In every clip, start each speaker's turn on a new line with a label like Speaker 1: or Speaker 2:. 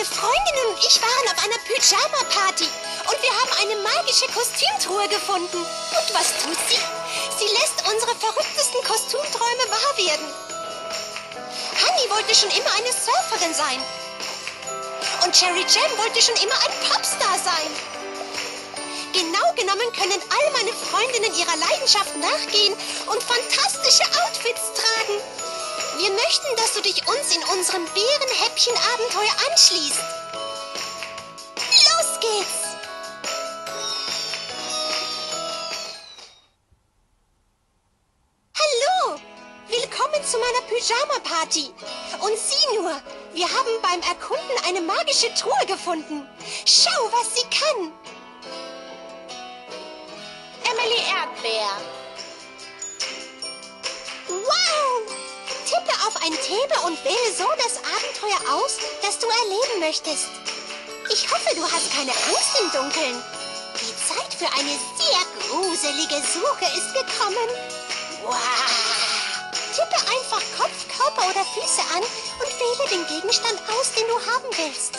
Speaker 1: Meine Freundinnen und ich waren auf einer Pyjama-Party und wir haben eine magische Kostümtruhe gefunden. Und was tut sie? Sie lässt unsere verrücktesten Kostümträume wahr werden. Honey wollte schon immer eine Surferin sein. Und Cherry Jam wollte schon immer ein Popstar sein. Genau genommen können all meine Freundinnen ihrer Leidenschaft nachgehen und fantastische Outfits tragen. Wir möchten, dass du dich uns in unserem Bärenhäppchen-Abenteuer anschließt. Los geht's! Hallo! Willkommen zu meiner Pyjama-Party. Und sieh nur, wir haben beim Erkunden eine magische Truhe gefunden. Schau, was sie kann.
Speaker 2: Emily Erdbeer.
Speaker 1: Wow! Tippe auf ein Thema und wähle so das Abenteuer aus, das du erleben möchtest. Ich hoffe, du hast keine Angst im Dunkeln. Die Zeit für eine sehr gruselige Suche ist gekommen. Wow! Tippe einfach Kopf, Körper oder Füße an und wähle den Gegenstand aus, den du haben willst.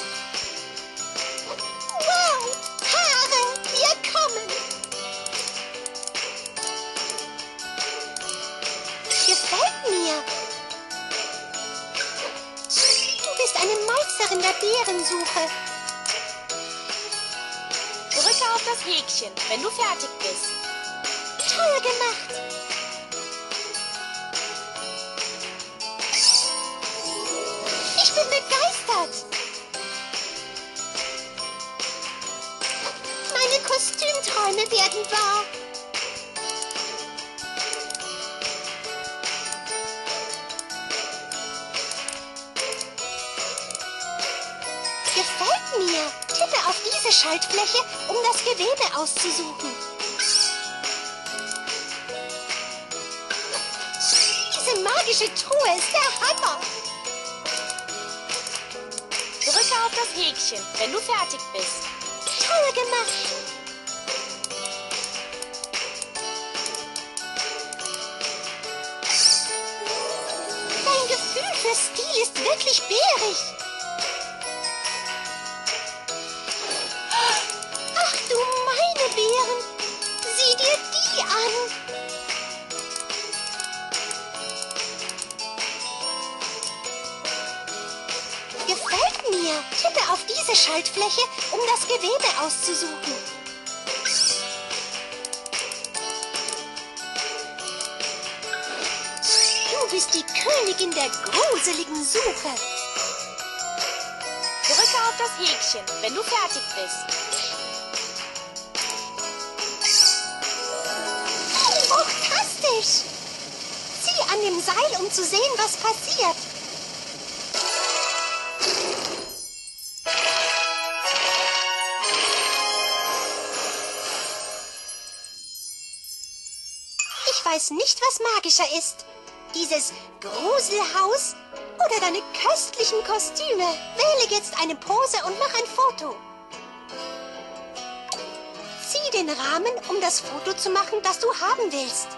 Speaker 1: Wow! Haare, wir kommen! Gefällt mir. Meisterin der Bärensuche.
Speaker 2: Drücke auf das Häkchen, wenn du fertig bist.
Speaker 1: Toll gemacht. Ich bin begeistert. Meine Kostümträume werden wahr. Schaltfläche, um das Gewebe auszusuchen. Diese magische Truhe ist der Hammer.
Speaker 2: Drücke auf das Häkchen, wenn du fertig bist.
Speaker 1: Toll gemacht. Dein Gefühl für Stil ist wirklich bärig. Schaltfläche, um das Gewebe auszusuchen. Du bist die Königin der gruseligen Suche.
Speaker 2: Drücke auf das Häkchen, wenn du fertig bist.
Speaker 1: Fantastisch! Zieh an dem Seil, um zu sehen, was passiert. Nicht, was magischer ist. Dieses Gruselhaus oder deine köstlichen Kostüme. Wähle jetzt eine Pose und mach ein Foto. Zieh den Rahmen, um das Foto zu machen, das du haben willst.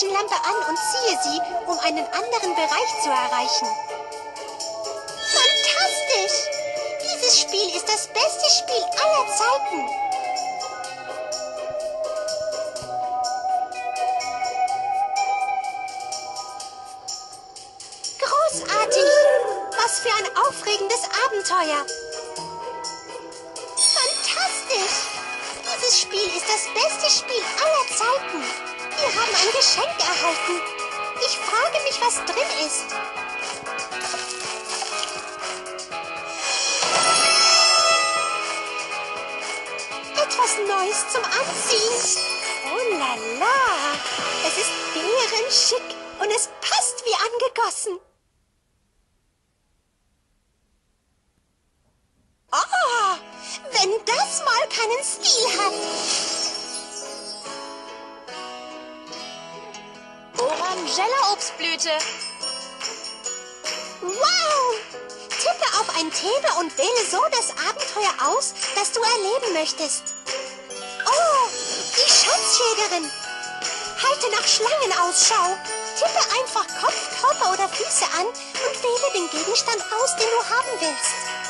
Speaker 1: Taschenlampe an und ziehe sie, um einen anderen Bereich zu erreichen. Fantastisch! Dieses Spiel ist das beste Spiel aller Zeiten. Großartig! Was für ein aufregendes Abenteuer! Fantastisch! Dieses Spiel ist das beste Spiel aller Zeiten. Wir haben ein Geschenk erhalten. Ich frage mich, was drin ist. Etwas Neues zum Anziehen. Oh la la! Es ist bärenschick und es passt wie angegossen. möchtest. Oh, die Schatzjägerin. Halte nach Schlangenausschau. Tippe einfach Kopf, Körper oder Füße an und wähle den Gegenstand aus, den du haben willst.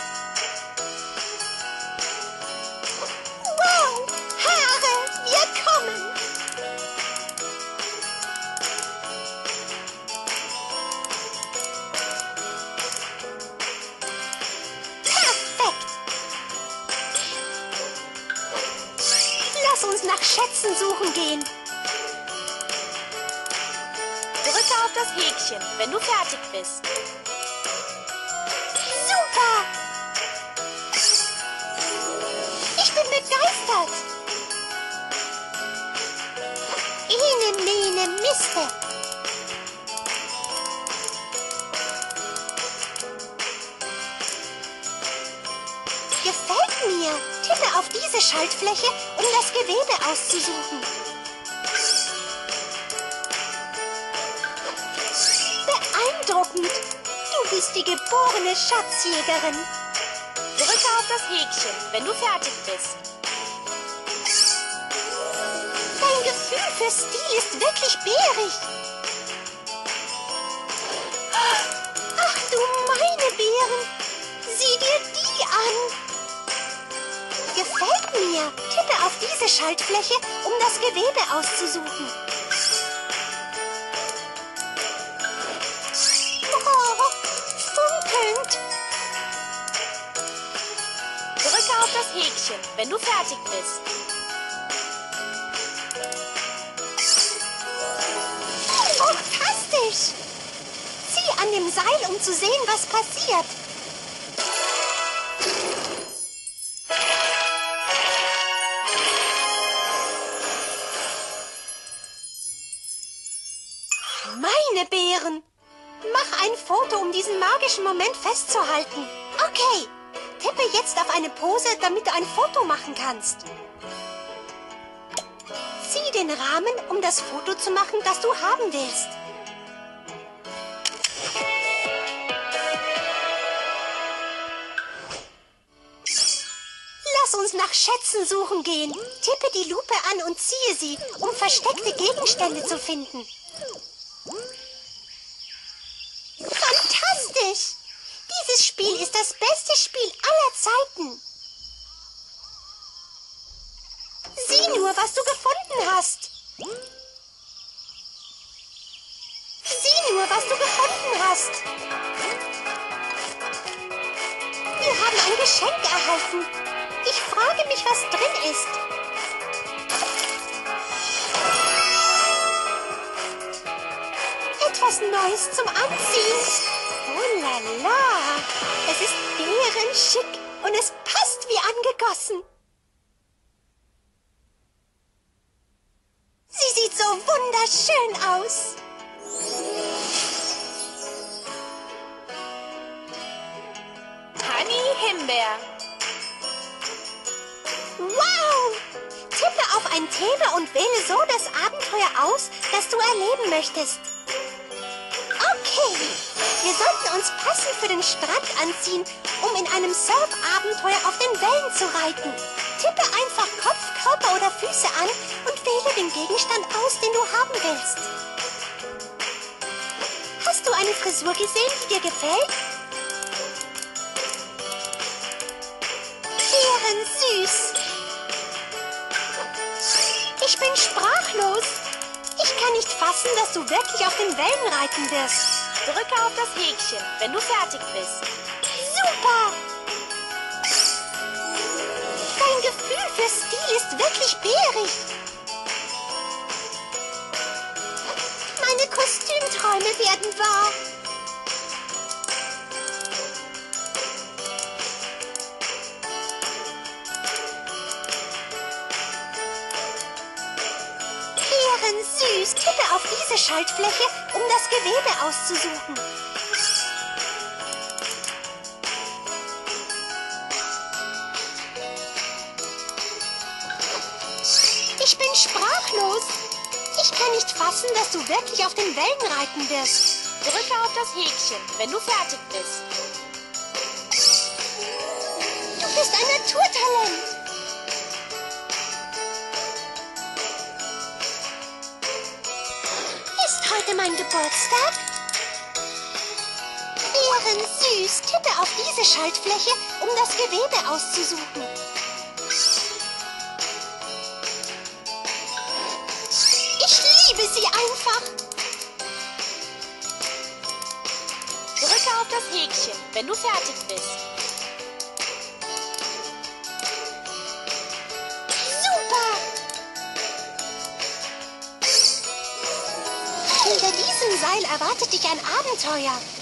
Speaker 2: Wenn du fertig bist.
Speaker 1: Super! Ich bin begeistert! Ene, mene, miste! Gefällt mir! Tippe auf diese Schaltfläche, um das Gewebe auszusuchen. Die geborene Schatzjägerin.
Speaker 2: Drücke auf das Häkchen, wenn du fertig bist.
Speaker 1: Dein Gefühl für Stil ist wirklich bärig. Ach du meine Beeren. Sieh dir die an. Gefällt mir. Tippe auf diese Schaltfläche, um das Gewebe auszusuchen.
Speaker 2: Wenn du fertig bist.
Speaker 1: Fantastisch. Zieh an dem Seil, um zu sehen, was passiert. Meine Beeren! Mach ein Foto, um diesen magischen Moment festzuhalten. Okay. Tippe jetzt auf eine Pose, damit du ein Foto machen kannst. Zieh den Rahmen, um das Foto zu machen, das du haben willst. Lass uns nach Schätzen suchen gehen. Tippe die Lupe an und ziehe sie, um versteckte Gegenstände zu finden. Tippe auf ein Thema und wähle so das Abenteuer aus, das du erleben möchtest. Okay, wir sollten uns passend für den Strand anziehen, um in einem Surf-Abenteuer auf den Wellen zu reiten. Tippe einfach Kopf, Körper oder Füße an und wähle den Gegenstand aus, den du haben willst. Hast du eine Frisur gesehen, die dir gefällt? Fassen, dass du wirklich auf den Wellen reiten wirst.
Speaker 2: Drücke auf das Häkchen, wenn du fertig bist.
Speaker 1: Super! Dein Gefühl für Stil ist wirklich bärig. Meine Kostümträume werden wahr. Schaltfläche, um das Gewebe auszusuchen. Ich bin sprachlos. Ich kann nicht fassen, dass du wirklich auf den Wellen reiten wirst.
Speaker 2: Drücke auf das Häkchen, wenn du fertig bist.
Speaker 1: Schaltfläche, um das Gewebe auszusuchen. Ich liebe sie einfach.
Speaker 2: Drücke auf das Häkchen, wenn du fertig bist.
Speaker 1: Super! Hinter diesem Seil erwartet dich ein Abenteuer.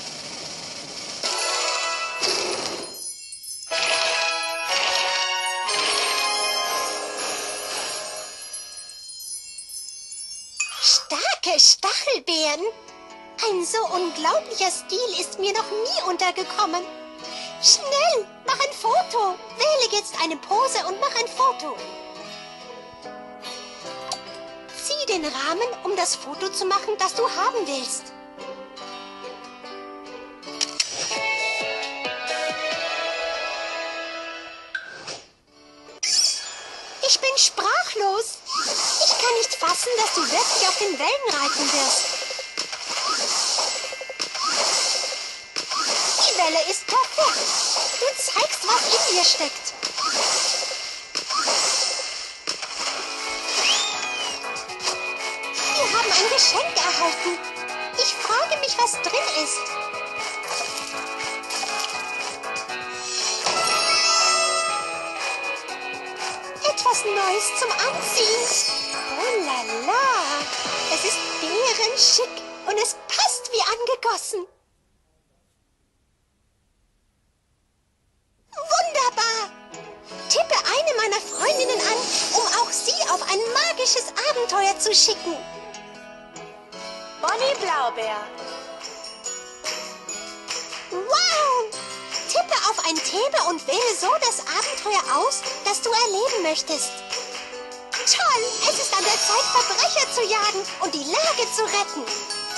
Speaker 1: Stachelbeeren. Ein so unglaublicher Stil ist mir noch nie untergekommen. Schnell, mach ein Foto. Wähle jetzt eine Pose und mach ein Foto. Zieh den Rahmen, um das Foto zu machen, das du haben willst. Ich bin sprachlos. Nicht fassen, dass du wirklich auf den Wellen reiten wirst. Die Welle ist perfekt. Du zeigst, was in ihr steckt. Wir haben ein Geschenk erhalten. Ich frage mich, was drin ist. Etwas Neues zum Anziehen. Oh la la. Es ist bärenschick und es passt wie angegossen.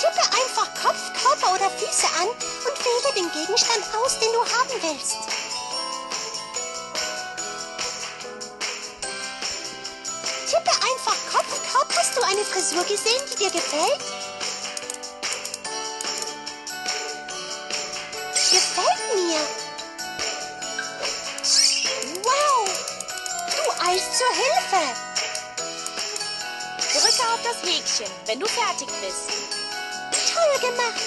Speaker 1: Tippe einfach Kopf, Körper oder Füße an und wähle den Gegenstand aus, den du haben willst. Tippe einfach Kopf, Kopf. Hast du eine Frisur gesehen, die dir gefällt? Gefällt mir. Wow! Du eilst zur Hilfe.
Speaker 2: Drücke auf das Häkchen, wenn du fertig bist.
Speaker 1: Toll gemacht.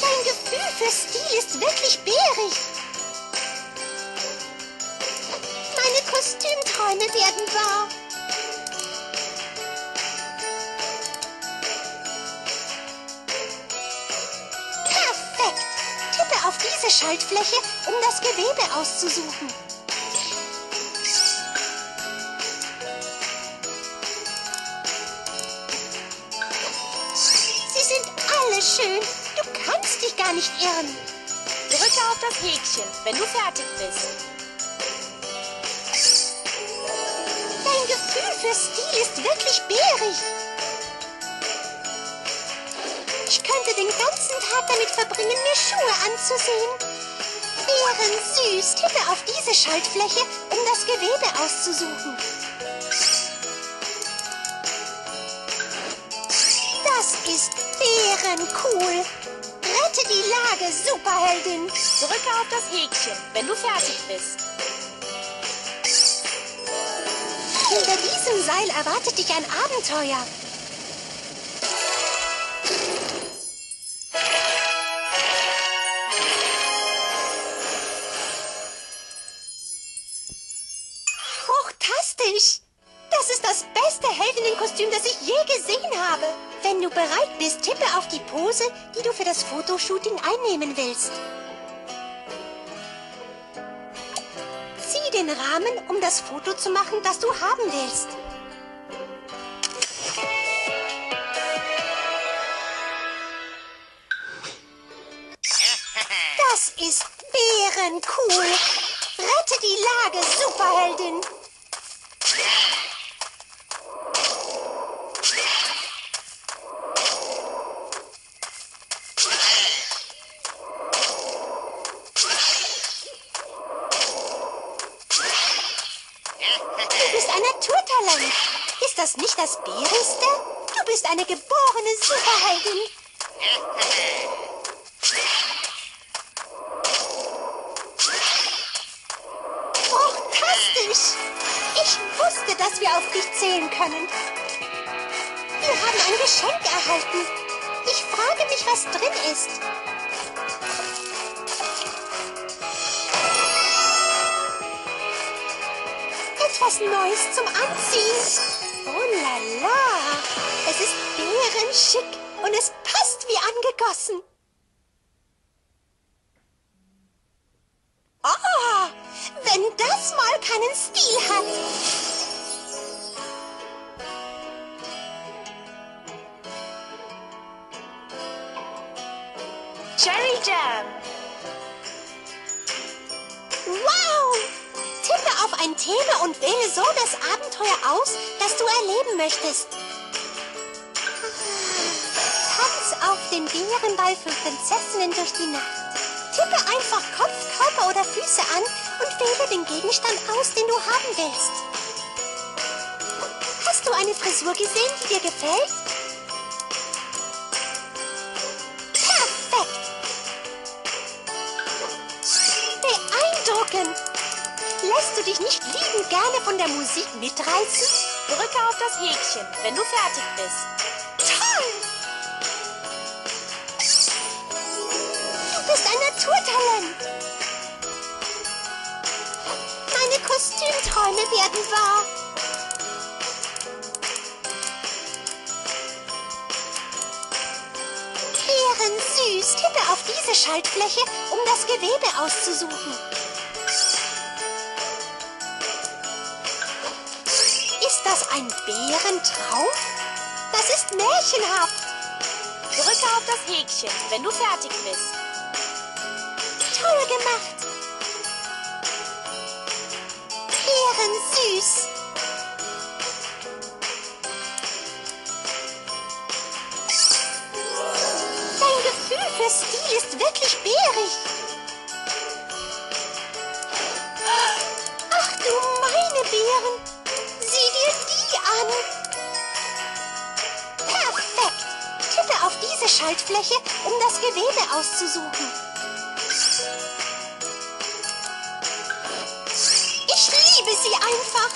Speaker 1: Dein Gefühl für Stil ist wirklich bärig. Meine Kostümträume werden wahr. Perfekt. Tippe auf diese Schaltfläche, um das Gewebe auszusuchen. Nicht irren.
Speaker 2: Drücke auf das Häkchen, wenn du fertig bist.
Speaker 1: Dein Gefühl für Stil ist wirklich bärig. Ich könnte den ganzen Tag damit verbringen, mir Schuhe anzusehen. Bären süß. Tippe auf diese Schaltfläche, um das Gewebe auszusuchen. Das ist bärencool. Lage, Superheldin.
Speaker 2: Drücke auf das Häkchen, wenn du fertig bist.
Speaker 1: Hinter diesem Seil erwartet dich ein Abenteuer. Willst. Zieh den Rahmen, um das Foto zu machen, das du haben willst. Das ist bärencool. Rette die Lage, Superheldin. Ist nicht das Bäriste? Du bist eine geborene Superheldin. Fantastisch! Ich wusste, dass wir auf dich zählen können. Wir haben ein Geschenk erhalten. Ich frage mich, was drin ist. Etwas Neues zum Anziehen. Oh la la. Es ist bärenschick und es passt wie angegossen. Wenn du
Speaker 2: fertig bist.
Speaker 1: Toll! Du bist ein Naturtalent! Meine Kostümträume werden wahr. Beeren süß. Tippe auf diese Schaltfläche, um das Gewebe auszusuchen. Das ein Bärentraum? Das ist märchenhaft.
Speaker 2: Drücke auf das Häkchen, wenn du fertig bist.
Speaker 1: Toll gemacht. Beeren süß. Dein Gefühl für Stil ist wirklich bärig. Ach du meine Beeren. Schaltfläche, um das Gewebe auszusuchen. Ich liebe sie einfach.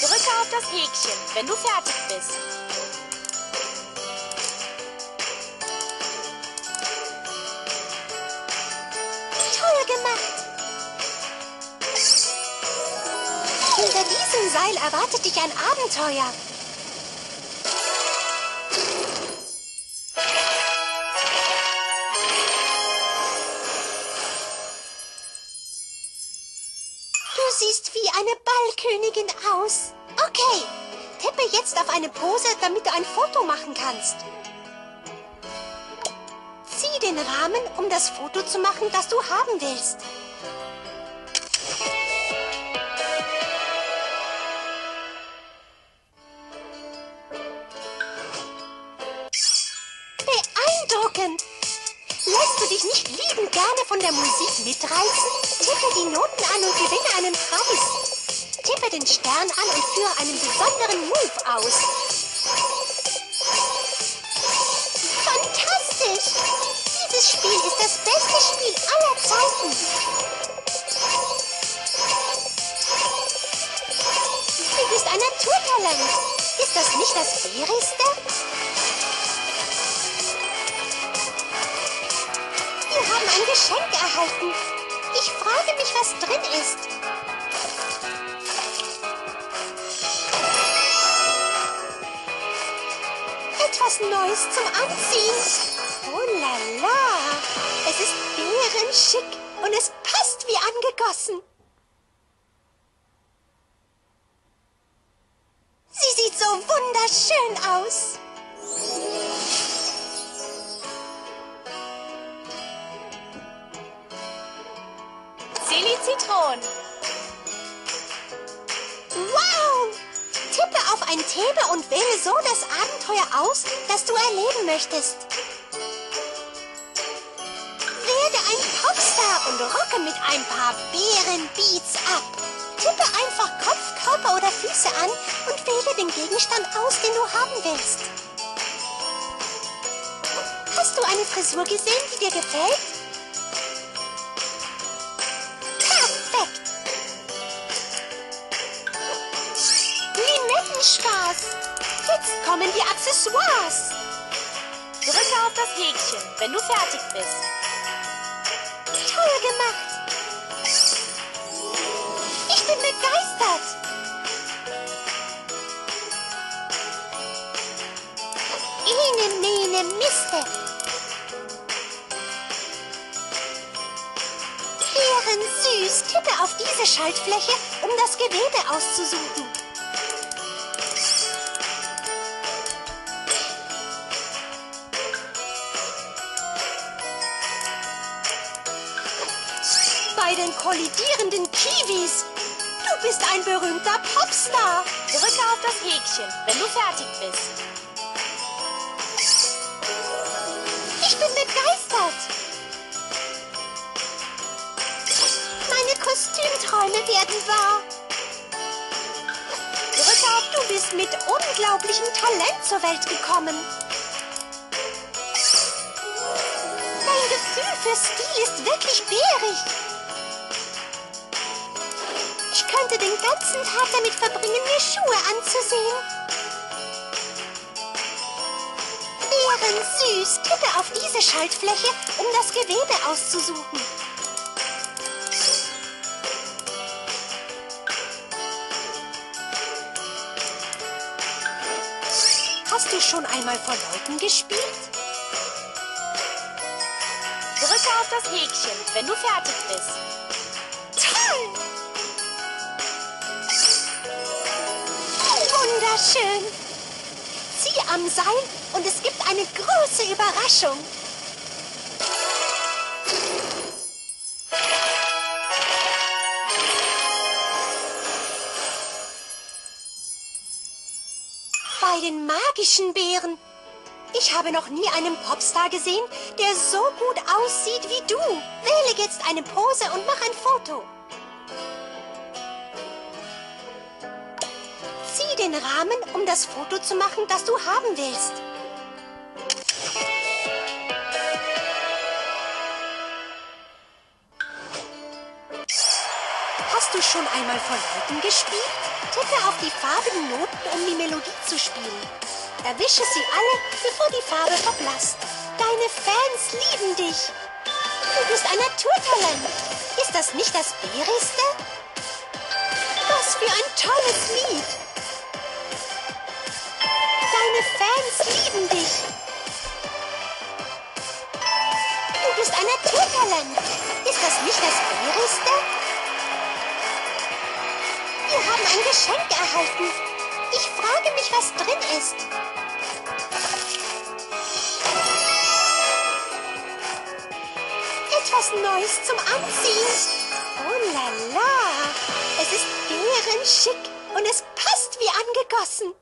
Speaker 2: Drücke auf das Häkchen, wenn du fertig bist.
Speaker 1: Toll gemacht. Hinter diesem Seil erwartet dich ein Abenteuer. Eine Pose, damit du ein Foto machen kannst. Zieh den Rahmen, um das Foto zu machen, das du haben willst. Stern an und führe einen besonderen Move aus. Fantastisch! Dieses Spiel ist das beste Spiel aller Zeiten. Du bist ein Naturtalent. Ist das nicht das Bärigste? Wir haben ein Geschenk erhalten. Ich frage mich, was drin ist. Neues zum Anziehen. Oh la la. Es ist bärenschick und es passt wie angegossen. Gesehen, Ich bin begeistert. Meine Kostümträume werden wahr. Drücke auf, du bist mit unglaublichem Talent zur Welt gekommen. Dein Gefühl für Stil ist wirklich bärig. Ich könnte den ganzen Tag damit verbringen, mir Schuhe anzusehen. Beeren süß. Tippe auf diese Schaltfläche, um das Gewebe auszusuchen. Hast du schon einmal vor Leuten gespielt?
Speaker 2: Drücke auf das Häkchen, wenn du fertig bist.
Speaker 1: Toll! Wunderschön! Zieh am Seil und es gibt eine große Überraschung. Bei den magischen Bären. Ich habe noch nie einen Popstar gesehen, der so gut aussieht wie du. Wähle jetzt eine Pose und mach ein Foto. Zieh den Rahmen, um das Foto zu machen, das du haben willst. Einmal vor gespielt? Tippe auf die farbigen Noten, um die Melodie zu spielen. Erwische sie alle, bevor die Farbe verblasst. Deine Fans lieben dich. Du bist ein Naturtalent. Ist das nicht das Bärigste? Was für ein tolles Lied. Deine Fans lieben dich. Du bist ein Naturtalent. Ist das nicht das Bärigste? Ein Geschenk erhalten. Ich frage mich, was drin ist. Etwas Neues zum Anziehen. Oh la la. Es ist bärenschick und es passt wie angegossen.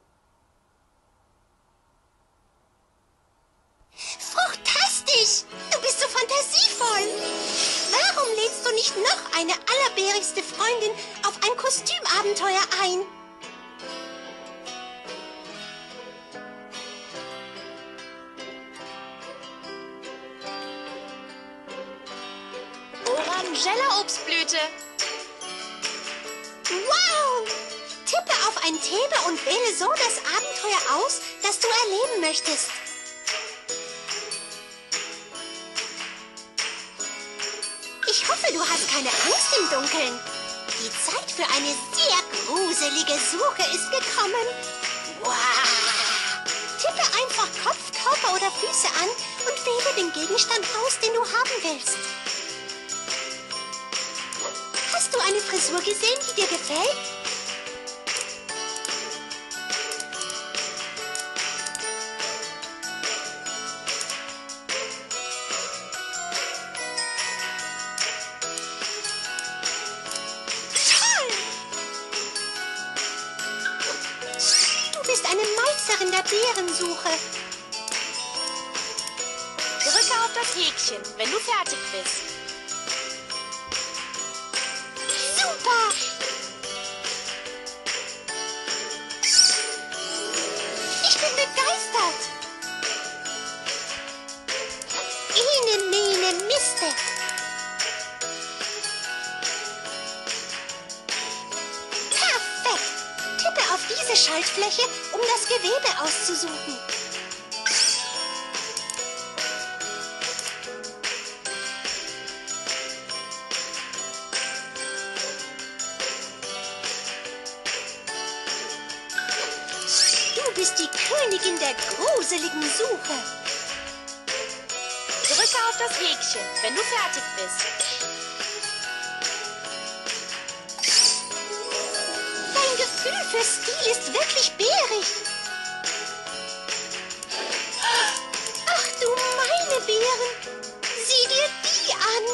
Speaker 1: Bist die Königin der gruseligen Suche.
Speaker 2: Drücke auf das Häkchen, wenn du fertig bist.
Speaker 1: Dein Gefühl für Stil ist wirklich bärig. Ach du meine Beeren. Sieh dir die an.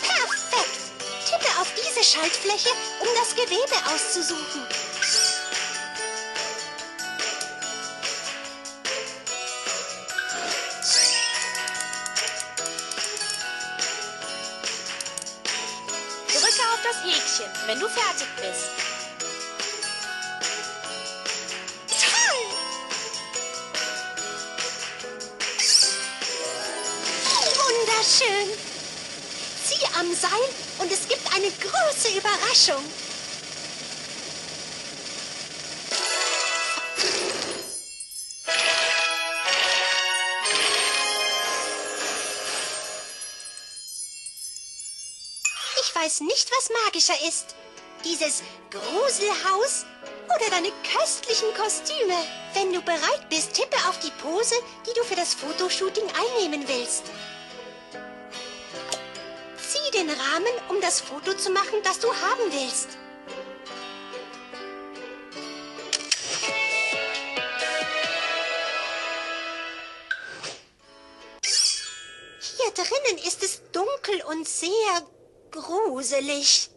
Speaker 1: Perfekt. Tippe auf diese Schaltfläche, um das Gewebe auszusuchen. Weiß nicht, was magischer ist. Dieses Gruselhaus oder deine köstlichen Kostüme. Wenn du bereit bist, tippe auf die Pose, die du für das Fotoshooting einnehmen willst. Zieh den Rahmen, um das Foto zu machen, das du haben willst. Gruselig.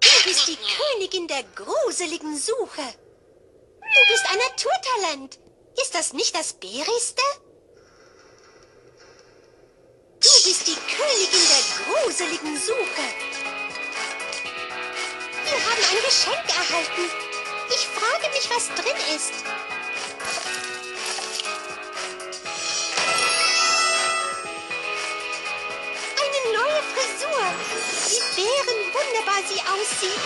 Speaker 1: Du bist die Königin der gruseligen Suche. Du bist ein Naturtalent. Ist das nicht das Bärigste? Du bist die Königin der gruseligen Suche. Wir haben ein Geschenk erhalten. Ich frage mich, was drin ist. Wie Bären wunderbar sie aussieht.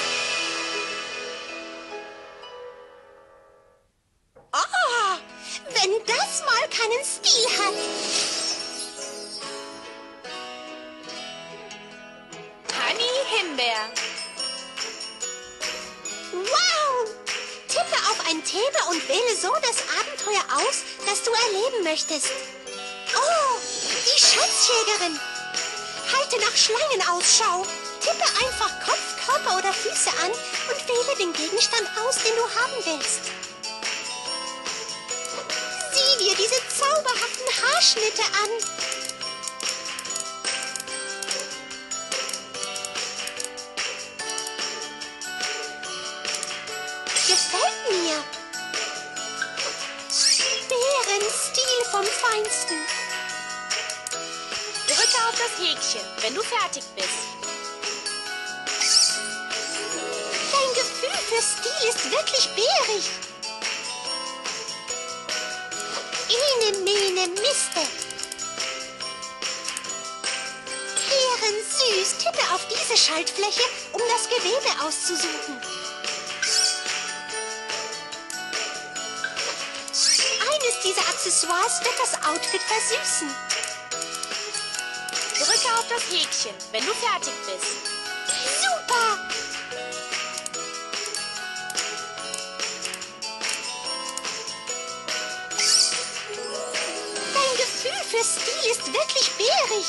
Speaker 1: Oh, wenn das mal keinen Stil hat.
Speaker 2: Honey Himbeer.
Speaker 1: Wow! Tippe auf ein Thema und wähle so das Abenteuer aus, das du erleben möchtest. Oh, die Schatzjägerin. Halte nach Schlangen Ausschau. Tippe einfach Kopf, Körper oder Füße an und wähle den Gegenstand aus, den du haben willst. Sieh dir diese zauberhaften Haarschnitte an. Gefällt mir. Bärenstil vom Feinsten.
Speaker 2: Häkchen, wenn du fertig bist.
Speaker 1: Dein Gefühl für Stil ist wirklich bärig. Ene, mene, miste. Bären süß. Tippe auf diese Schaltfläche, um das Gewebe auszusuchen. Eines dieser Accessoires wird das Outfit versüßen.
Speaker 2: Das Häkchen, wenn du fertig bist.
Speaker 1: Super! Dein Gefühl für Stil ist wirklich bärig.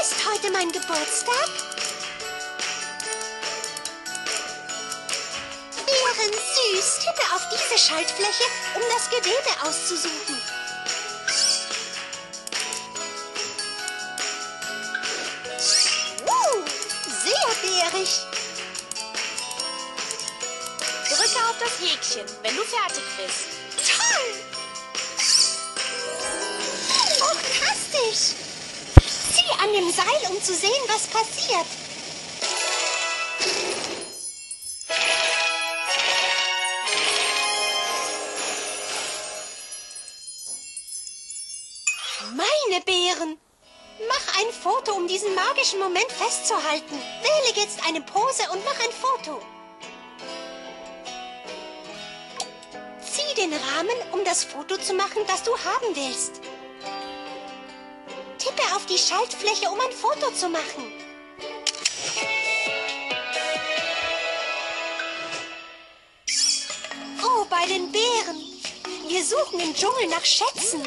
Speaker 1: Ist heute mein Geburtstag? Bären süß. Tippe auf diese Schaltfläche, um das Gewebe auszusuchen. nichts passiert. Meine Beeren! Mach ein Foto, um diesen magischen Moment festzuhalten. Wähle jetzt eine Pose und mach ein Foto. Zieh den Rahmen, um das Foto zu machen, das du haben willst. Auf die Schaltfläche, um ein Foto zu machen. Oh, bei den Bären. Wir suchen im Dschungel nach Schätzen.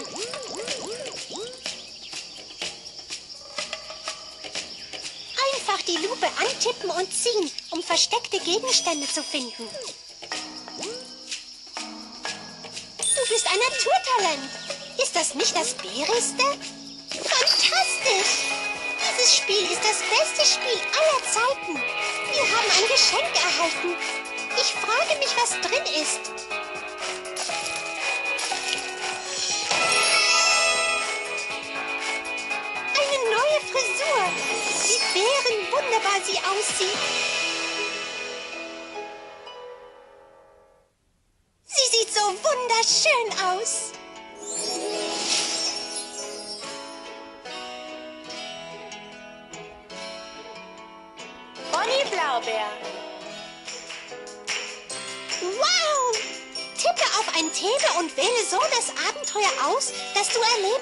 Speaker 1: Einfach die Lupe antippen und ziehen, um versteckte Gegenstände zu finden. Du bist ein Naturtalent. Ist das nicht das Bärigste? Fantastisch! Dieses Spiel ist das beste Spiel aller Zeiten. Wir haben ein Geschenk erhalten. Ich frage mich, was drin ist. Eine neue Frisur. Wie Bären wunderbar sie aussieht.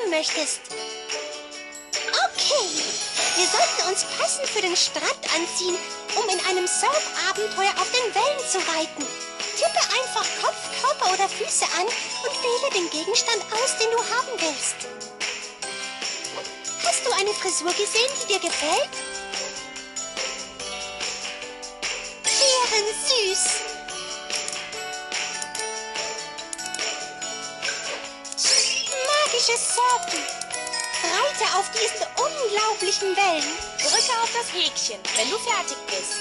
Speaker 1: Möchtest. Okay, wir sollten uns passend für den Strand anziehen, um in einem Surf-Abenteuer auf den Wellen zu reiten. Tippe einfach Kopf, Körper oder Füße an und wähle den Gegenstand aus, den du haben willst. Hast du eine Frisur gesehen, die dir gefällt? Bären süß. Surfen. Reite auf diesen unglaublichen Wellen.
Speaker 2: Drücke auf das Häkchen, wenn du fertig bist.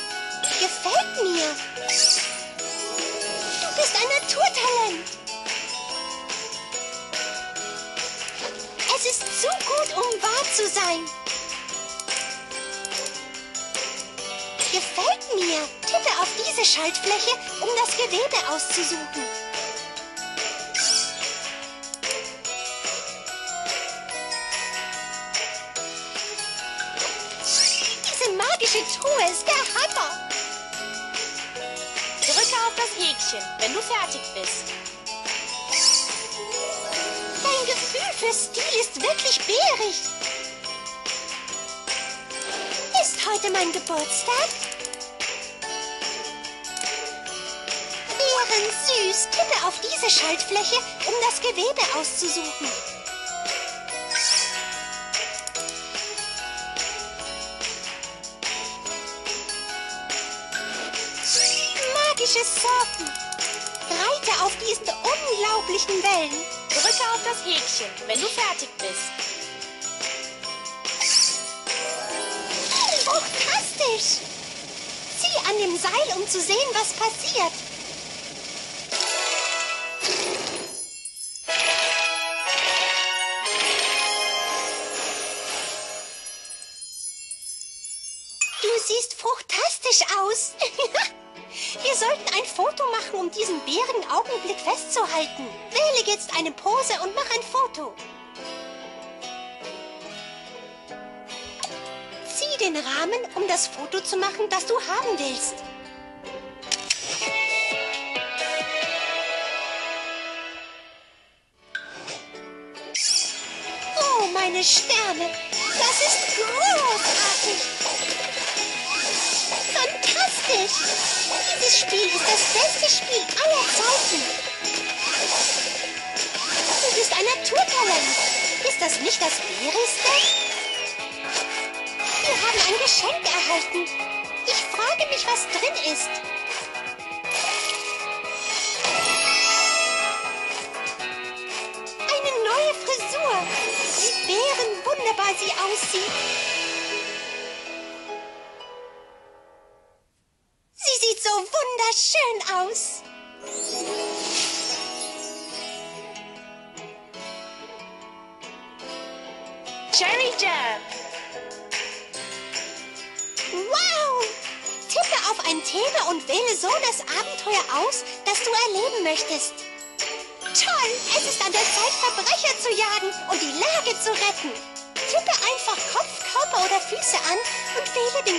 Speaker 1: Gefällt mir. Du bist ein Naturtalent. Es ist zu gut, um wahr zu sein. Gefällt mir. Tippe auf diese Schaltfläche, um das Gewebe auszusuchen.
Speaker 2: Fertig bist.
Speaker 1: Dein Gefühl für Stil ist wirklich bärig. Ist heute mein Geburtstag? Bären süß. Tippe auf diese Schaltfläche, um das Gewebe auszusuchen. Unglaublichen Wellen.
Speaker 2: Drücke auf das Häkchen, wenn du fertig bist.
Speaker 1: Fantastisch! Zieh an dem Seil, um zu sehen, was passiert. Wir sollten ein Foto machen, um diesen bärigen Augenblick festzuhalten. Wähle jetzt eine Pose und mach ein Foto. Zieh den Rahmen, um das Foto zu machen, das du haben willst. Oh, meine Sterne, das ist großartig. Fantastisch. Dieses Spiel ist das beste Spiel aller Zeiten. Du bist ein Naturtalent. Ist das nicht das Bärigste? Wir haben ein Geschenk erhalten. Ich frage mich, was drin ist. Eine neue Frisur. Wie Bären wunderbar sie aussieht.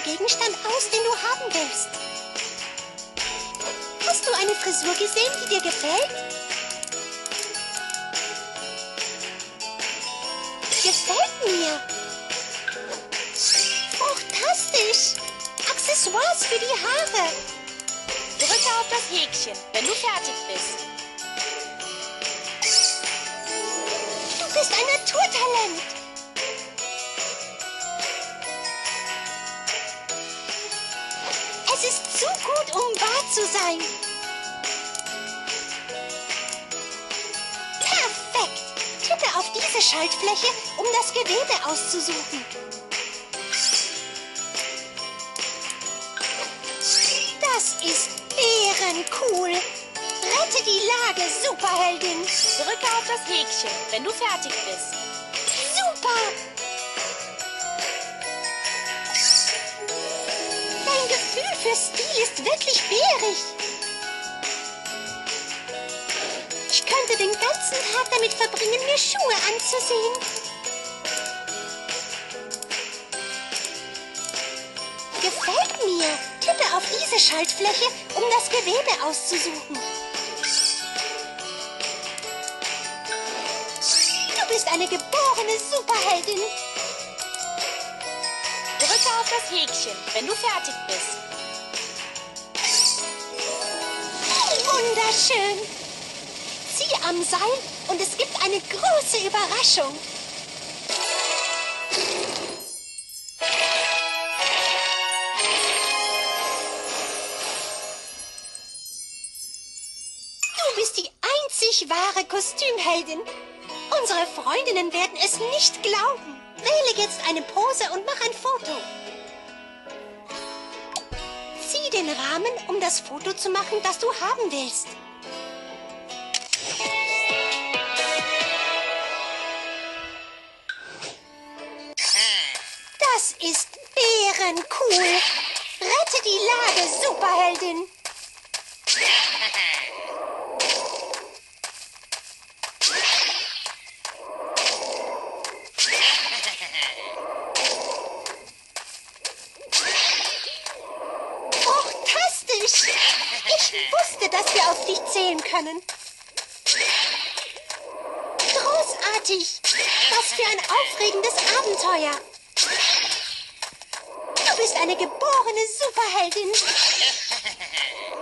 Speaker 1: Gegenstand aus, den du haben willst. Hast du eine Frisur gesehen, die dir gefällt? Gefällt mir. Fantastisch. Accessoires für die Haare.
Speaker 2: Drücke auf das Häkchen, wenn du fertig bist.
Speaker 1: Du bist ein Naturtalent. Zu sein. Perfekt. Tippe auf diese Schaltfläche, um das Gewebe auszusuchen. Das ist bärencool. Rette die Lage, Superheldin.
Speaker 2: Drücke auf das Häkchen, wenn du fertig bist.
Speaker 1: Super! Für Stil ist wirklich bärig. Ich könnte den ganzen Tag damit verbringen, mir Schuhe anzusehen. Gefällt mir. Tippe auf diese Schaltfläche, um das Gewebe auszusuchen. Du bist eine geborene Superheldin.
Speaker 2: Drücke auf das Häkchen, wenn du fertig bist.
Speaker 1: Wunderschön. Zieh am Seil und es gibt eine große Überraschung. Du bist die einzig wahre Kostümheldin. Unsere Freundinnen werden es nicht glauben. Wähle jetzt eine Pose und mach ein Foto. Den Rahmen, um das Foto zu machen, das du haben willst. Das ist bärencool. Rette die Lage, Superheldin. Fantastisch! Ich wusste, dass wir auf dich zählen können. Großartig! Was für ein aufregendes Abenteuer! Du bist eine geborene Superheldin.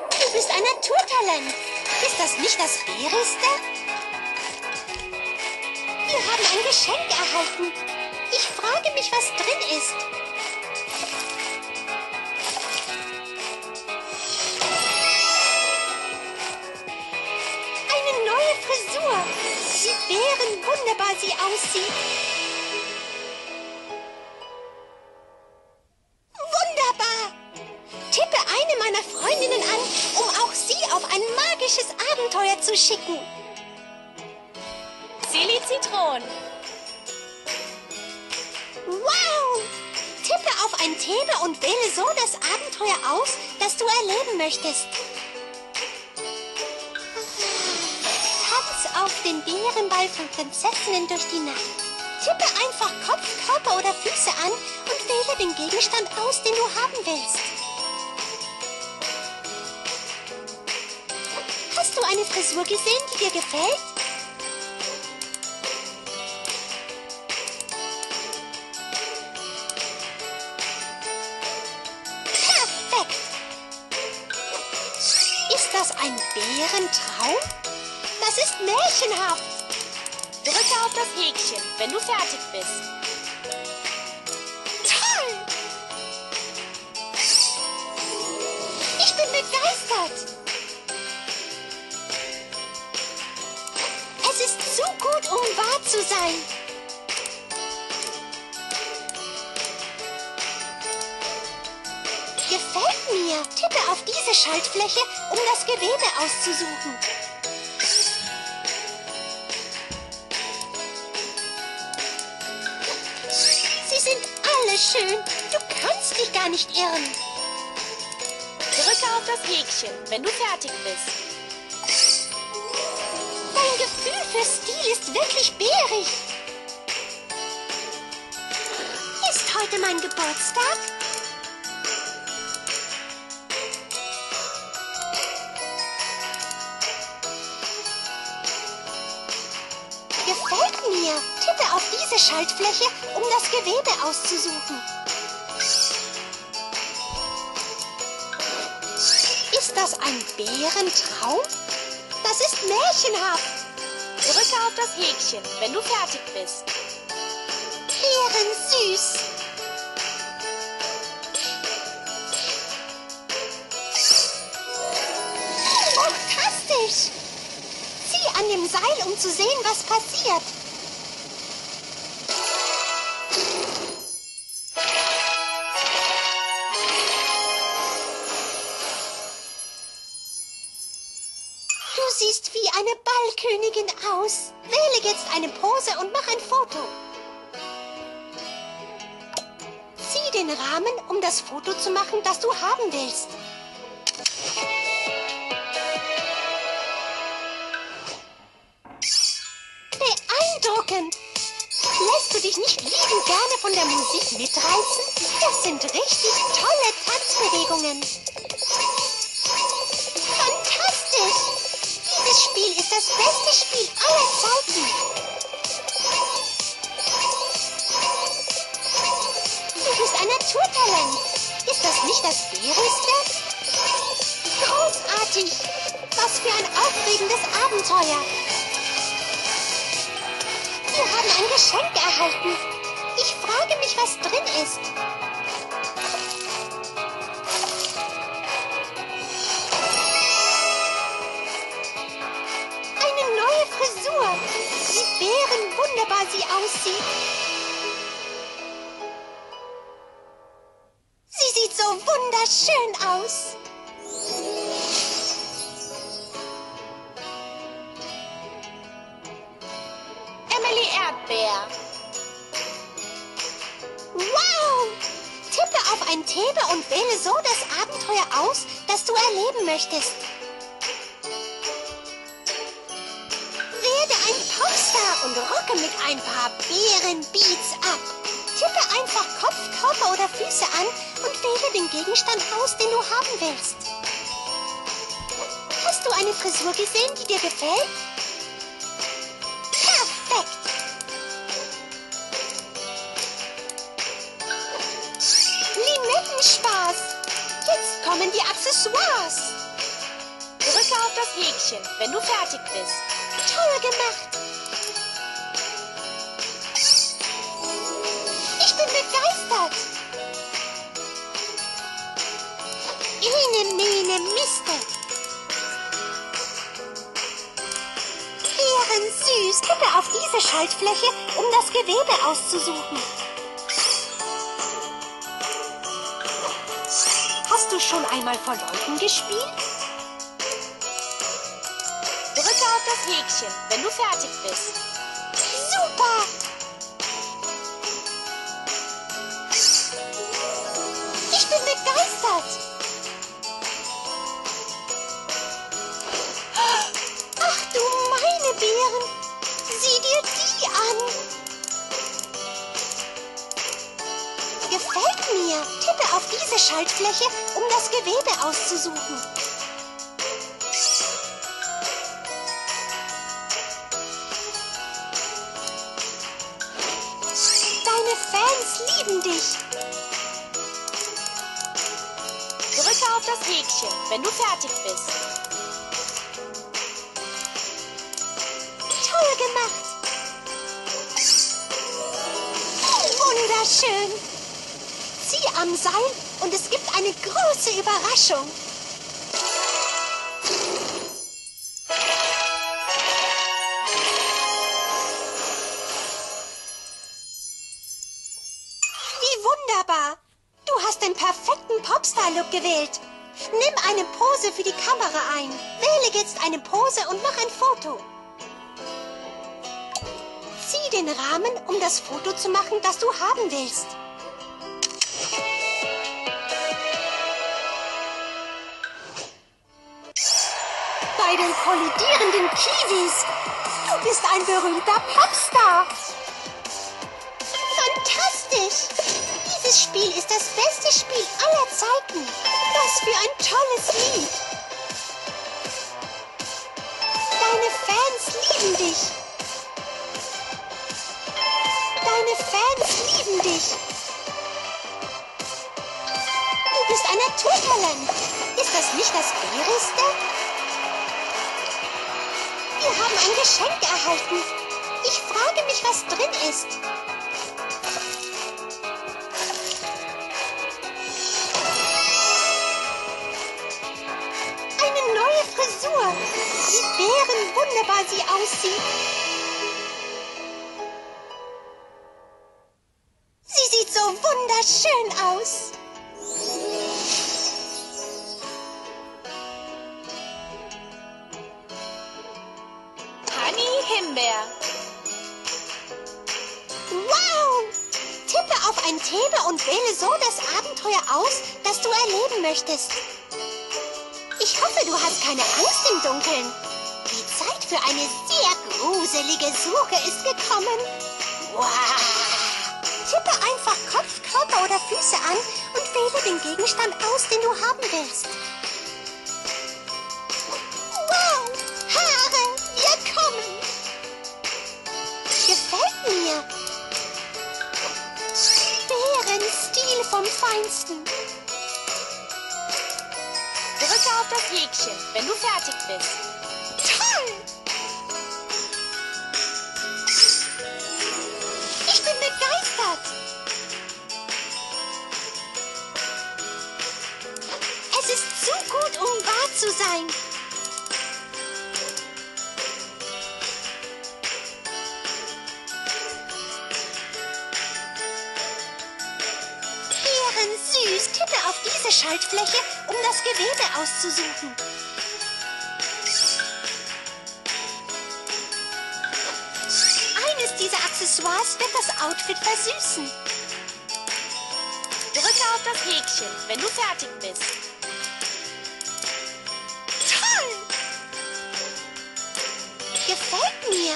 Speaker 1: Du bist ein Naturtalent. Ist das nicht das Faireste? Wir haben ein Geschenk erhalten. Ich frage mich, was drin ist. Eine neue Frisur. Sie wären wunderbar, sie aussieht. Möchtest. Tanz auf dem Bärenball von Prinzessinnen durch die Nacht. Tippe einfach Kopf, Körper oder Füße an und wähle den Gegenstand aus, den du haben willst. Hast du eine Frisur gesehen, die dir gefällt? Bärentraum? Das ist märchenhaft.
Speaker 2: Drücke auf das Häkchen, wenn du fertig bist.
Speaker 1: Toll. Ich bin begeistert. Es ist zu gut, um wahr zu sein. Schaltfläche, um das Gewebe auszusuchen. Sie sind alle schön. Du kannst dich gar nicht irren.
Speaker 2: Drücke auf das Häkchen, wenn du fertig bist.
Speaker 1: Dein Gefühl für Stil ist wirklich bärig. heute mein Geburtstag? Tippe auf diese Schaltfläche, um das Gewebe auszusuchen. Ist das ein Bärentraum? Das ist märchenhaft.
Speaker 2: Drücke auf das Häkchen, wenn du fertig bist.
Speaker 1: Bärensüß. Fantastisch. Zieh an dem Seil, um zu sehen, was passiert. Rahmen, um das Foto zu machen, das du haben willst.
Speaker 2: Erdbeer.
Speaker 1: Wow! Tippe auf ein Thebe und wähle so das Abenteuer aus, das du erleben möchtest. Werde ein Popstar und rocke mit ein paar Bärenbeats ab. Tippe einfach Kopf, Körper oder Füße an und wähle den Gegenstand aus, den du haben willst. Hast du eine Frisur gesehen, die dir gefällt? Die Accessoires!
Speaker 2: Drücke auf das Häkchen, wenn du fertig bist.
Speaker 1: Toll gemacht! Ich bin begeistert! Ene, mene, miste! Bärensüß! Tippe auf diese Schaltfläche, um das Gewebe auszusuchen. Einmal vor Leuten gespielt?
Speaker 2: Drücke auf das Häkchen, wenn du fertig bist.
Speaker 1: Auf diese Schaltfläche, um das Gewebe auszusuchen. Deine Fans lieben dich.
Speaker 2: Drücke auf das Häkchen, wenn du fertig bist.
Speaker 1: Toll gemacht. Wunderschön. Zieh am Seil und es gibt eine große Überraschung. Wie wunderbar. Du hast den perfekten Popstar-Look gewählt. Nimm eine Pose für die Kamera ein. Wähle jetzt eine Pose und mach ein Foto. Zieh den Rahmen, um das Foto zu machen, das du haben willst. Bei den kollidierenden Kiwis. Du bist ein berühmter Popstar. Fantastisch. Dieses Spiel ist das beste Spiel aller Zeiten. Was für ein tolles Lied. Deine Fans lieben dich. Deine Fans lieben dich. Du bist ein Naturtalent. Ist das nicht das Bäreste? Wir haben ein Geschenk erhalten. Ich frage mich, was drin ist. Eine neue Frisur. Wie bären wunderbar sie aussieht. Gegenstand aus, den du haben willst. Wow! Haare! Wir kommen! Gefällt mir! Bärenstil vom Feinsten.
Speaker 2: Drücke auf das Häkchen, wenn du fertig bist.
Speaker 1: Zu sein. Bärensüß. Tippe auf diese Schaltfläche, um das Gewebe auszusuchen. Eines dieser Accessoires wird das Outfit versüßen.
Speaker 2: Drücke auf das Häkchen, wenn du fertig bist.
Speaker 1: Mir.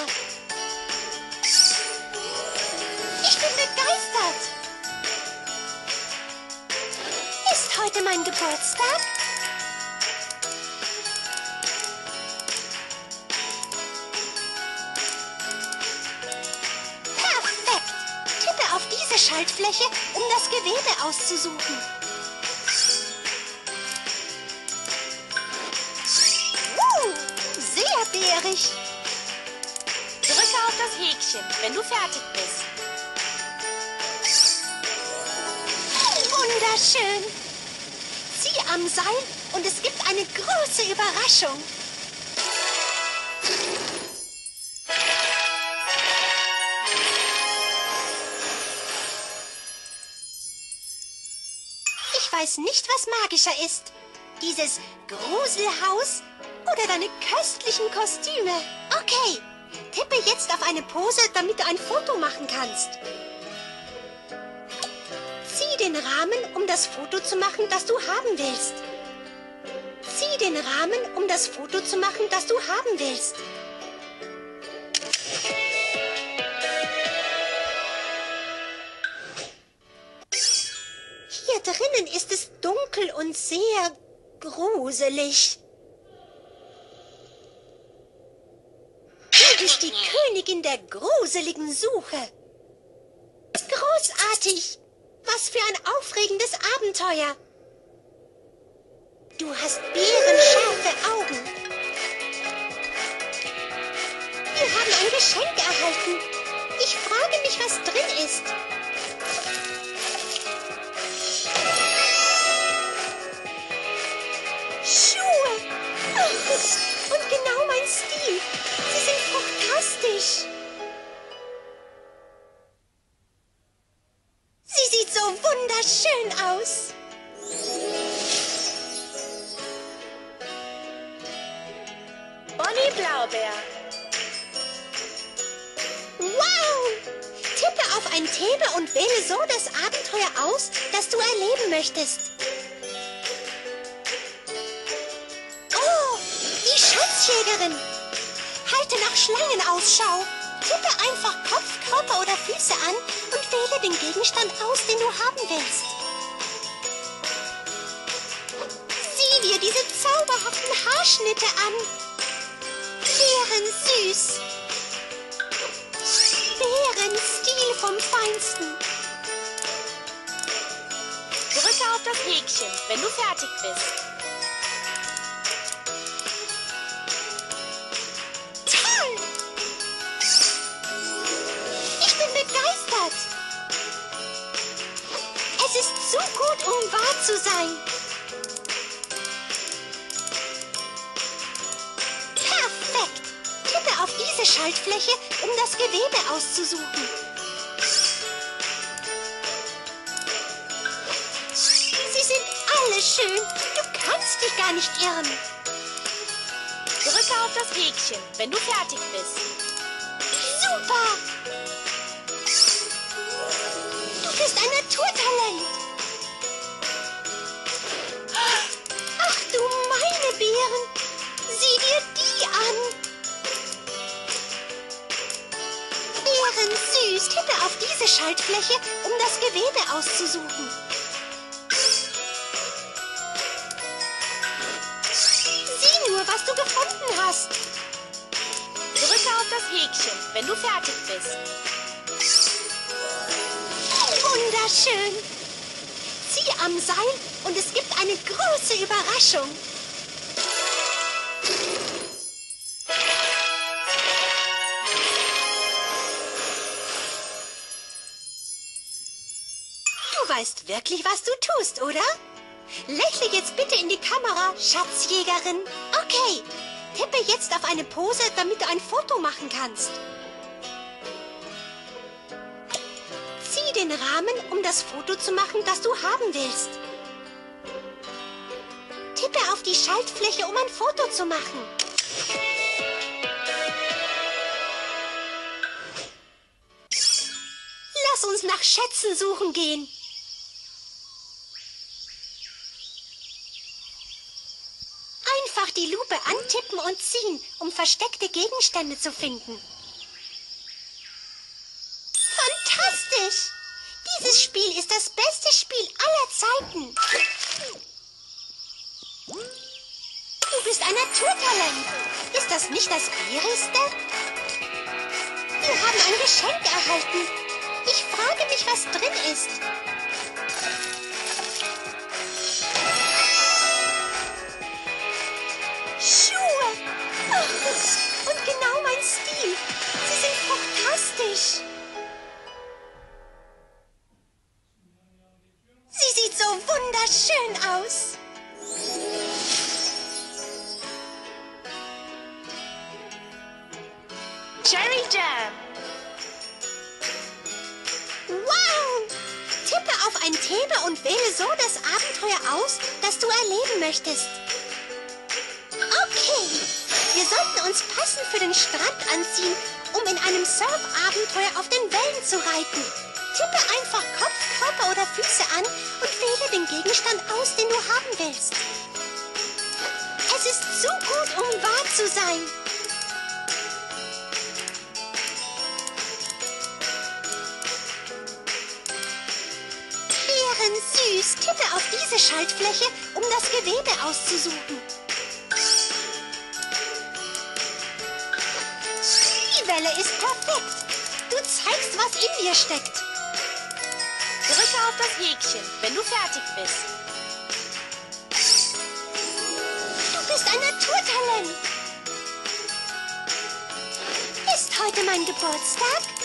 Speaker 1: Ich bin begeistert. Ist heute mein Geburtstag? Perfekt. Tippe auf diese Schaltfläche, um das Gewebe auszusuchen. Eine große Überraschung. Ich weiß nicht, was magischer ist. Dieses Gruselhaus oder deine köstlichen Kostüme. Okay, tippe jetzt auf eine Pose, damit du ein Foto machen kannst. Zieh den Rahmen, um das Foto zu machen, das du haben willst. Den Rahmen, um das Foto zu machen, das du haben willst. Hier drinnen ist es dunkel und sehr gruselig. Du bist die Königin der gruseligen Suche. Großartig! Was für ein aufregendes Abenteuer! Du hast bärenscharfe Augen. Wir haben ein Geschenk erhalten. Ich frage mich, was drin ist. Schuhe! Und genau mein Stil. Sie sind fantastisch. Möchtest. Oh, die Schatzjägerin. Halte nach Schlangen Ausschau. Tippe einfach Kopf, Körper oder Füße an und wähle den Gegenstand aus, den du haben willst. Sieh dir diese zauberhaften Haarschnitte an. Bärensüß. Bärenstil vom Feinsten.
Speaker 2: Häkchen, wenn du fertig bist.
Speaker 1: Toll! Ich bin begeistert. Es ist zu gut, um wahr zu sein. Perfekt. Tippe auf diese Schaltfläche, um das Gewebe auszusuchen. Schön. Du kannst dich gar nicht irren.
Speaker 2: Drücke auf das Häkchen, wenn du fertig bist.
Speaker 1: Super! Du bist ein Naturtalent. Ach du meine Beeren, sieh dir die an. Beeren süß, tippe auf diese Schaltfläche, um das Gewebe auszusuchen.
Speaker 2: Wenn du fertig bist.
Speaker 1: Wunderschön. Zieh am Seil und es gibt eine große Überraschung. Du weißt wirklich, was du tust, oder? Lächle jetzt bitte in die Kamera, Schatzjägerin. Okay. Tippe jetzt auf eine Pose, damit du ein Foto machen kannst. Den Rahmen, um das Foto zu machen, das du haben willst. Tippe auf die Schaltfläche, um ein Foto zu machen. Lass uns nach Schätzen suchen gehen. Einfach die Lupe antippen und ziehen, um versteckte Gegenstände zu finden. Nicht das Bärigste? Wir haben ein Geschenk erhalten. Ich frage mich, was drin ist. Schuhe. Und genau mein Stil. Auszusuchen. Die Welle ist perfekt. Du zeigst, was in dir steckt.
Speaker 2: Drücke auf das Häkchen, wenn du fertig bist.
Speaker 1: Du bist ein Naturtalent. Ist heute mein Geburtstag?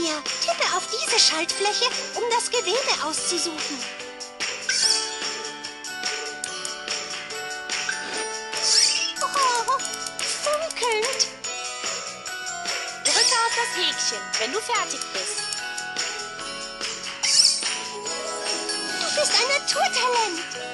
Speaker 1: Mir. Tippe auf diese Schaltfläche, um das Gewebe auszusuchen. Oh, funkelnd.
Speaker 2: Drücke auf das Häkchen, wenn du fertig bist.
Speaker 1: Du bist ein Naturtalent.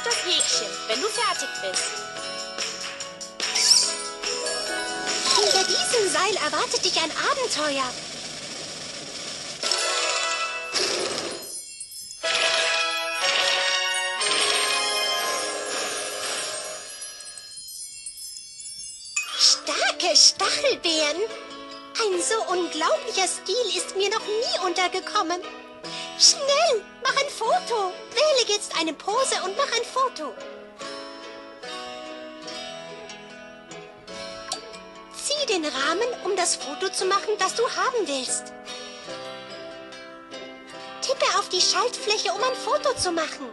Speaker 2: Auf das Häkchen, wenn du fertig bist.
Speaker 1: Hinter diesem Seil erwartet dich ein Abenteuer. Starke Stachelbeeren. Ein so unglaublicher Stil ist mir noch nie untergekommen. Schnell, mach ein Foto. Wähle jetzt eine Pose und Foto. Zieh den Rahmen, um das Foto zu machen, das du haben willst. Tippe auf die Schaltfläche, um ein Foto zu machen.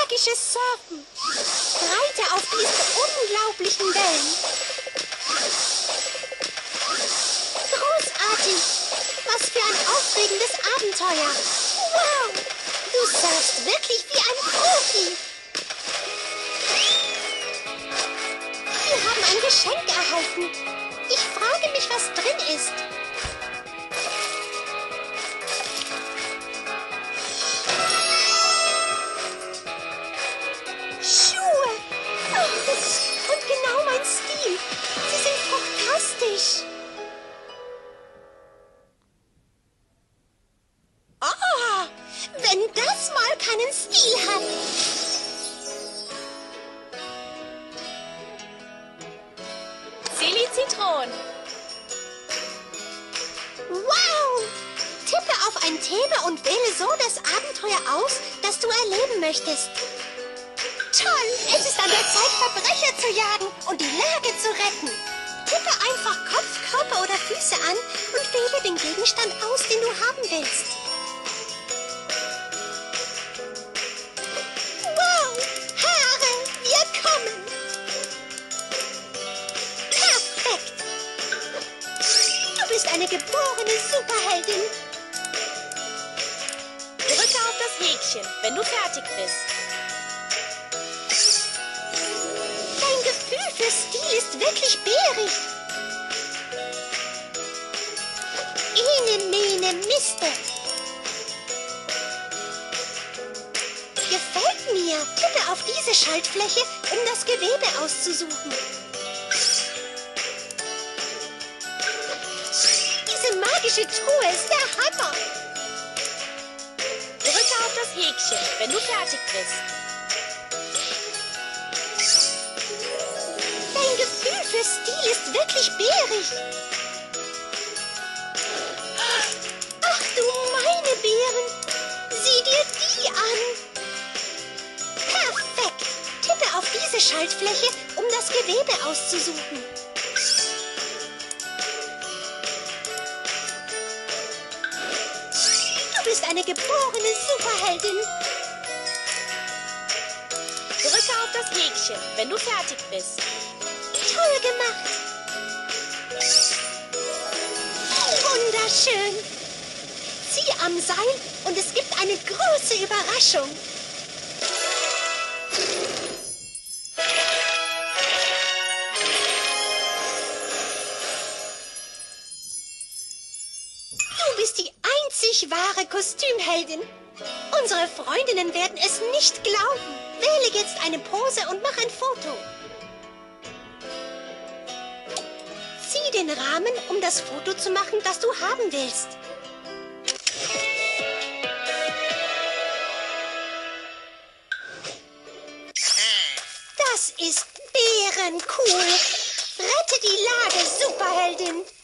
Speaker 1: Magisches Surfen. Reite auf diesen unglaublichen Wellen. Abenteuer. Wow. Du surfst wirklich wie ein Profi. Wir haben ein Geschenk erhalten. Ich frage mich, was drin ist. Füße an und wähle den Gegenstand aus, den du haben willst. Wow! Haare, wir kommen! Perfekt! Du bist eine geborene Superheldin.
Speaker 2: Drücke auf das Häkchen, wenn du fertig bist.
Speaker 1: Dein Gefühl für Stil ist wirklich bärig. Mir. Tippe auf diese Schaltfläche, um das Gewebe auszusuchen. Diese magische Truhe ist der Hammer.
Speaker 2: Drücke auf das Häkchen, wenn du fertig bist.
Speaker 1: Dein Gefühl für Stil ist wirklich bärig. Schaltfläche, um das Gewebe auszusuchen. Du bist eine geborene Superheldin.
Speaker 2: Drücke auf das Häkchen, wenn du fertig bist.
Speaker 1: Toll gemacht. Wunderschön. Zieh am Seil und es gibt eine große Überraschung. Das Foto zu machen, das du haben willst. Das ist bärencool. Rette die Lage, Superheldin.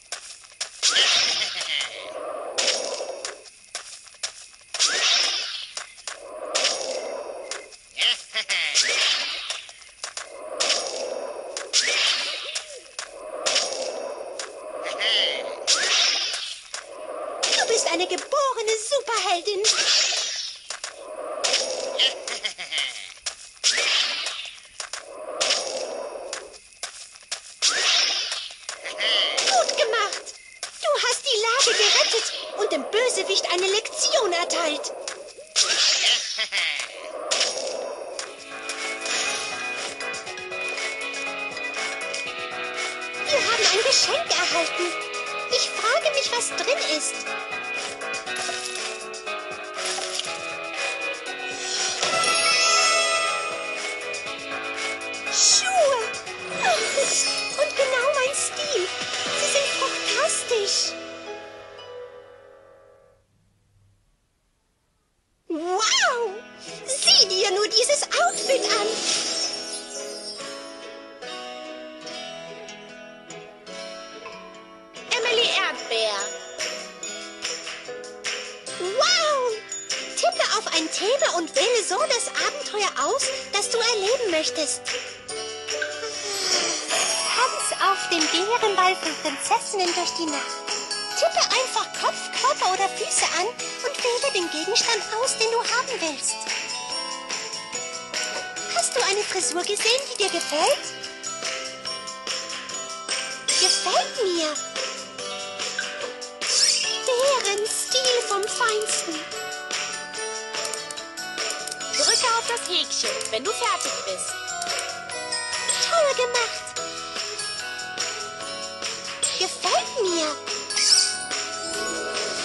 Speaker 1: Gefällt mir.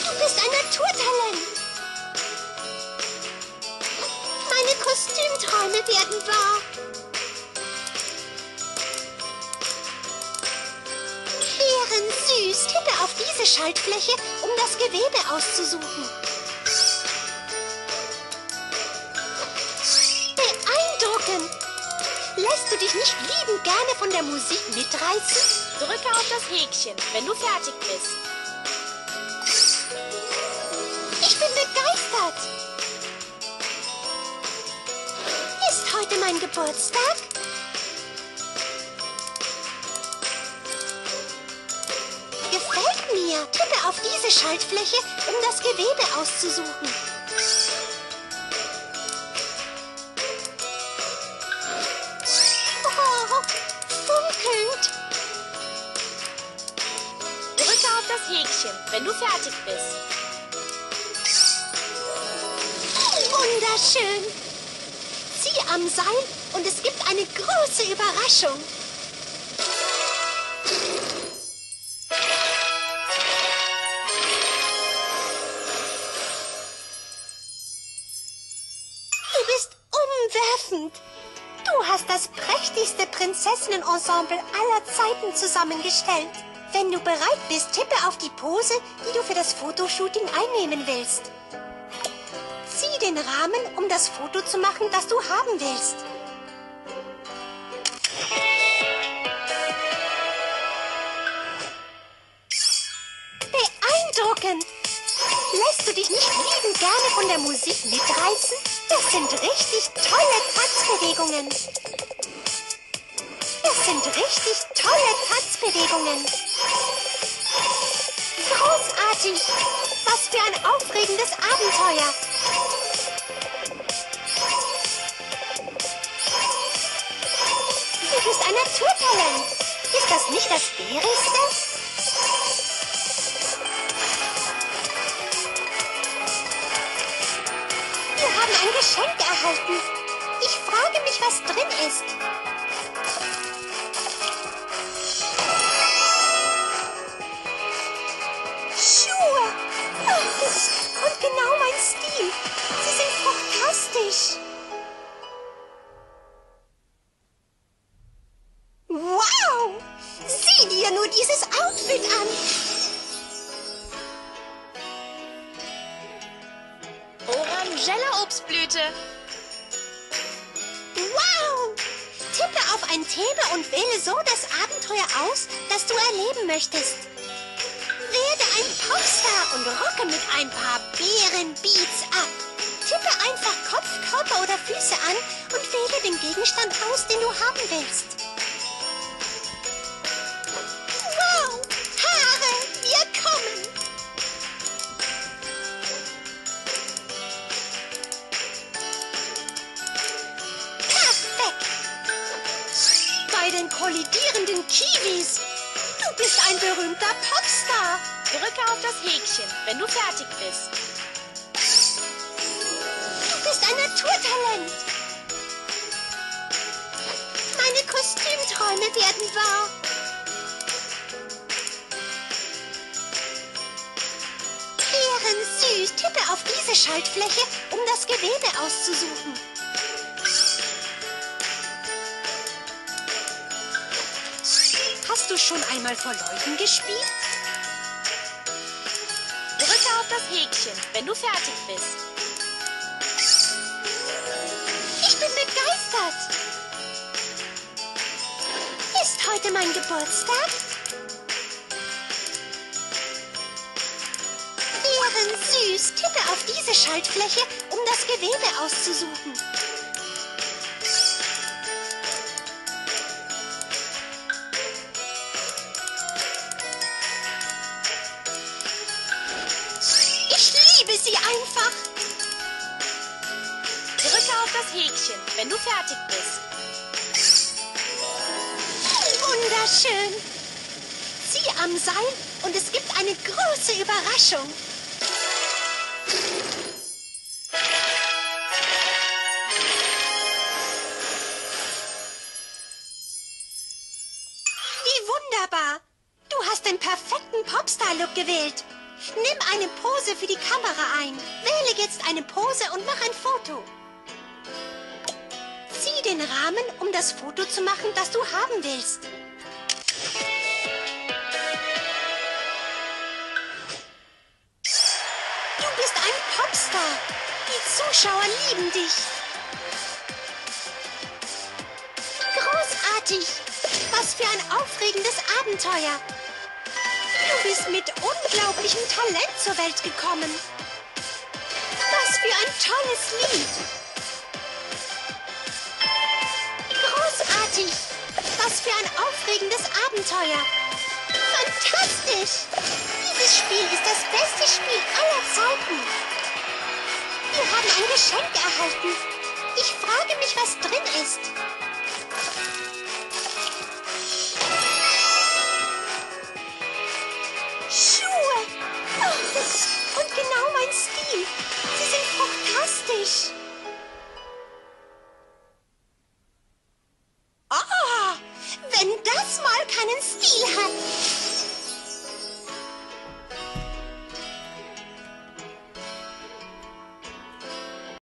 Speaker 2: Du bist
Speaker 1: ein Naturtalent. Meine Kostümträume werden wahr. Bärensüß. Tippe auf diese Schaltfläche, um das Gewebe auszusuchen. Beeindruckend. Lässt du dich nicht liebend gerne von der Musik mitreißen?
Speaker 2: Drücke auf das Häkchen, wenn du fertig bist.
Speaker 1: Ich bin begeistert. Ist heute mein Geburtstag? Gefällt mir. Tippe auf diese Schaltfläche, um das Gewebe auszusuchen. Eine große Überraschung. Du bist umwerfend. Du hast das prächtigste Prinzessinnenensemble aller Zeiten zusammengestellt. Wenn du bereit bist, tippe auf die Pose, die du für das Fotoshooting einnehmen willst. Zieh den Rahmen, um das Foto zu machen, das du haben willst. Abenteuer! Du bist ein Naturtalent. Ist das nicht das Bärigste? Wir haben ein Geschenk erhalten. Ich frage mich, was drin ist. Auf diese Schaltfläche, um das Gewebe auszusuchen. Ich liebe sie einfach.
Speaker 2: Drücke auf das Häkchen, wenn du fertig bist.
Speaker 1: Wunderschön. Zieh am Seil und es gibt eine große Überraschung. Willst. Du bist ein Popstar. Die Zuschauer lieben dich. Großartig. Was für ein aufregendes Abenteuer. Du bist mit unglaublichem Talent zur Welt gekommen. Was für ein tolles Lied. Großartig. Was für ein aufregendes Abenteuer. Fantastisch. Dieses Spiel ist das beste Spiel aller Zeiten. Wir haben ein Geschenk erhalten. Ich frage mich, was drin ist. Schuhe. Oh, und genau mein Stil. Sie sind fantastisch.